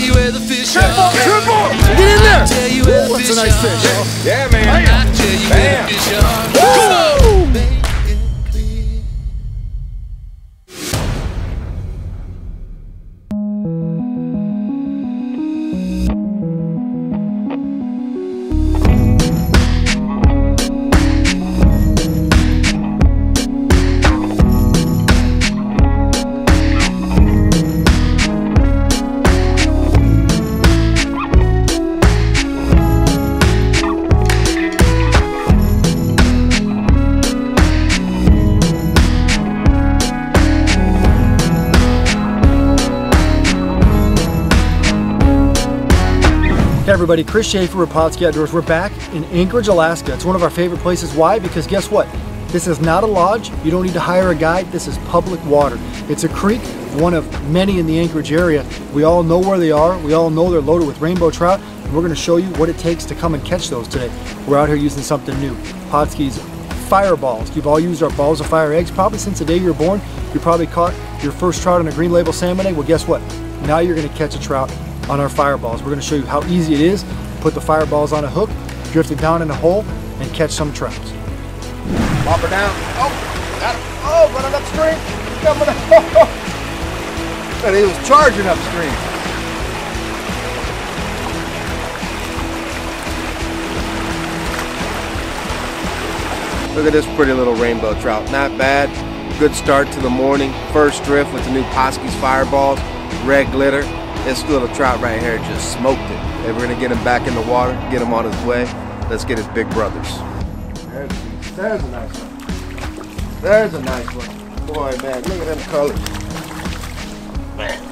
you where the fish Triple, are. triple! Get in there! Tell you where the That's a nice fish. Yeah, man. I Hey everybody, Chris Shaffer with Pautzke Outdoors. We're back in Anchorage, Alaska. It's one of our favorite places. Why? Because guess what? This is not a lodge. You don't need to hire a guide. This is public water. It's a creek, one of many in the Anchorage area. We all know where they are. We all know they're loaded with rainbow trout. And we're going to show you what it takes to come and catch those today. We're out here using something new. Pautzke's fireballs. You've all used our balls of fire eggs. Probably since the day you were born, you probably caught your first trout on a green label salmon egg. Well, guess what? Now you're going to catch a trout on our fireballs. We're going to show you how easy it is. Put the fireballs on a hook, drift it down in a hole, and catch some trouts. Pop her down. Oh, got it. Oh, running upstream. Coming up. and he was charging upstream. Look at this pretty little rainbow trout. Not bad. Good start to the morning. First drift with the new Pautzke's Fireballs. Red glitter. This little trout right here just smoked it. And we're gonna get him back in the water, get him on his way. Let's get his big brothers. There's, there's a nice one. There's a nice one. Boy, man, look at them colors. Man,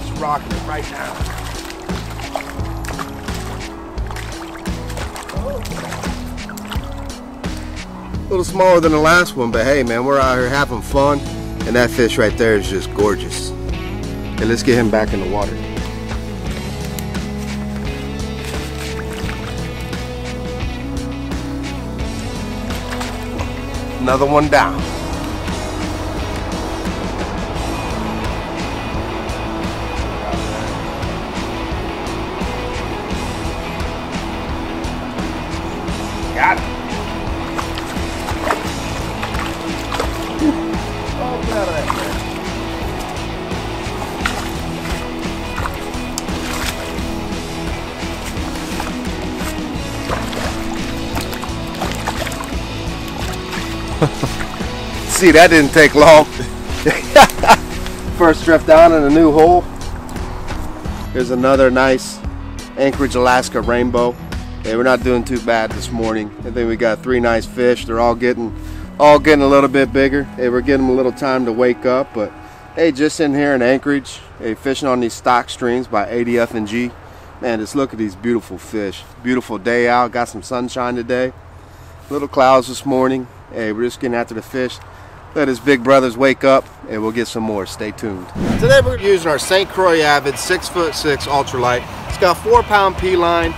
it's rocking it right now. A little smaller than the last one, but hey, man, we're out here having fun. And that fish right there is just gorgeous. And let's get him back in the water. Another one down. See, that didn't take long. First drift down in a new hole. Here's another nice Anchorage, Alaska rainbow. Hey, we're not doing too bad this morning. I think we got three nice fish. They're all getting all getting a little bit bigger. Hey, we're getting them a little time to wake up, but hey, just in here in Anchorage, hey, fishing on these stock streams by ADF and G. Man, just look at these beautiful fish. Beautiful day out. Got some sunshine today. Little clouds this morning. Hey, we're just getting after the fish. Let his big brothers wake up and we'll get some more. Stay tuned. Today we're using our St. Croix Avid 6 foot 6 ultralight. It's got 4 pound P line,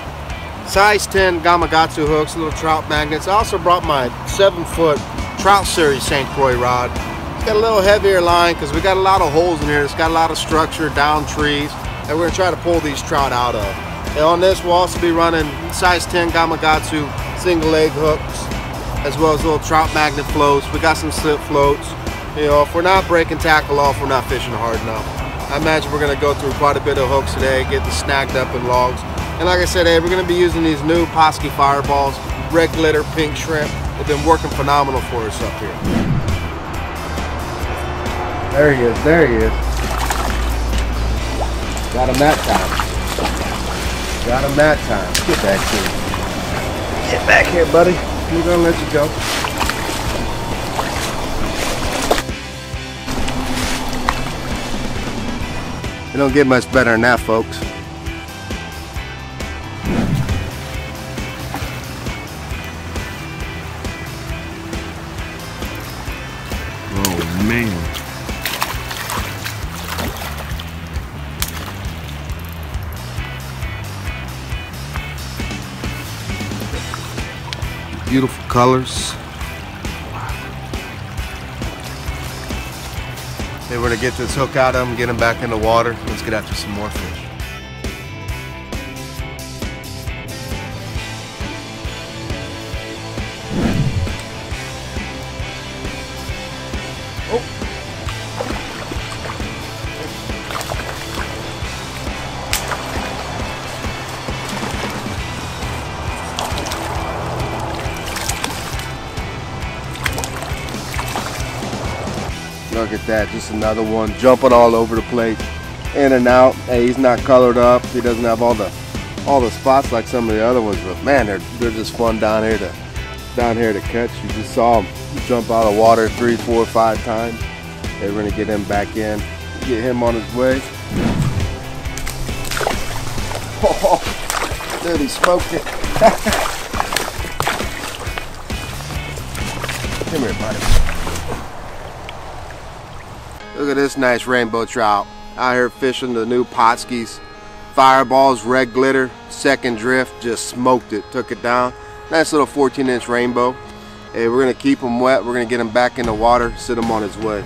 size 10 Gamakatsu hooks, little trout magnets. I also brought my 7 foot Trout Series St. Croix rod. It's got a little heavier line because we got a lot of holes in here. It's got a lot of structure, down trees, that we're gonna try to pull these trout out of. And on this we'll also be running size 10 Gamakatsu single leg hooks as well as little trout magnet floats. We got some slip floats. You know, if we're not breaking tackle off, we're not fishing hard enough. I imagine we're gonna go through quite a bit of hooks today, get the snagged up in logs. And like I said, hey, we're gonna be using these new Pautzke Fireballs, red glitter, pink shrimp. They've been working phenomenal for us up here. There he is, there he is. Got him that time. Got him that time. Get back here. Get back here, buddy. We're gonna let you go. It don't get much better than that, folks. Oh man. Beautiful colors. Okay, we're gonna get this hook out of him, get him back in the water. Let's get after some more fish. Look at that, just another one jumping all over the place, in and out. Hey, he's not colored up. He doesn't have all the all the spots like some of the other ones, but man, they're they're just fun down here to down here to catch. You just saw him jump out of water three, four, five times. They're gonna get him back in, get him on his way. Oh, dude, he smoked it. Come here, buddy. Look at this nice rainbow trout. Out here fishing the new Pautzke's. Fireballs, red glitter, second drift, just smoked it, took it down. Nice little 14 inch rainbow. Hey, we're gonna keep him wet. We're gonna get him back in the water, sit him on his way.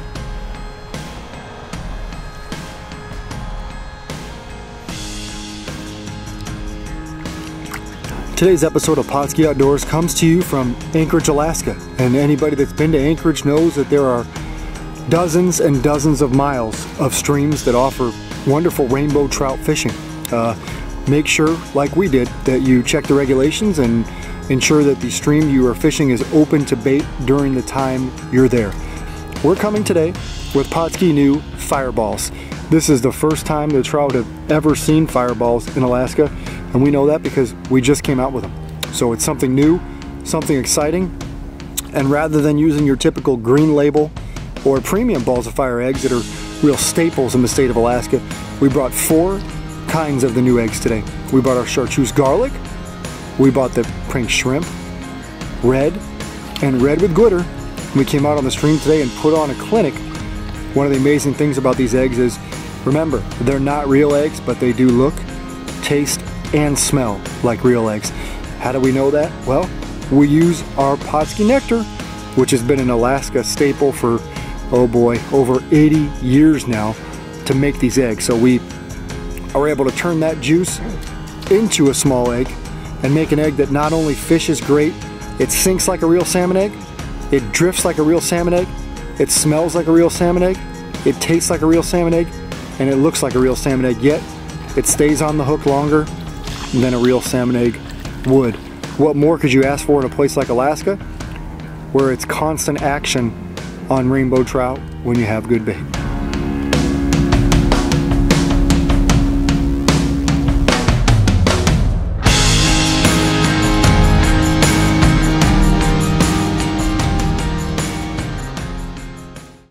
Today's episode of Pautzke Outdoors comes to you from Anchorage, Alaska. And anybody that's been to Anchorage knows that there are dozens and dozens of miles of streams that offer wonderful rainbow trout fishing. Uh, make sure, like we did, that you check the regulations and ensure that the stream you are fishing is open to bait during the time you're there. We're coming today with Pautzke new fireballs. This is the first time the trout have ever seen fireballs in Alaska, and we know that because we just came out with them. So it's something new, something exciting, and rather than using your typical green label or premium balls of fire eggs that are real staples in the state of Alaska, we brought four kinds of the new eggs today. We brought our chartreuse garlic, we bought the prank shrimp, red, and red with glitter. We came out on the stream today and put on a clinic. One of the amazing things about these eggs is, remember, they're not real eggs, but they do look, taste, and smell like real eggs. How do we know that? Well, we use our Pautzke nectar, which has been an Alaska staple for, oh boy, over 80 years now to make these eggs. So we are able to turn that juice into a small egg and make an egg that not only fishes great, it sinks like a real salmon egg, it drifts like a real salmon egg, it smells like a real salmon egg, it tastes like a real salmon egg, and it looks like a real salmon egg, yet it stays on the hook longer than a real salmon egg would. What more could you ask for in a place like Alaska, where it's constant action on rainbow trout when you have good bait?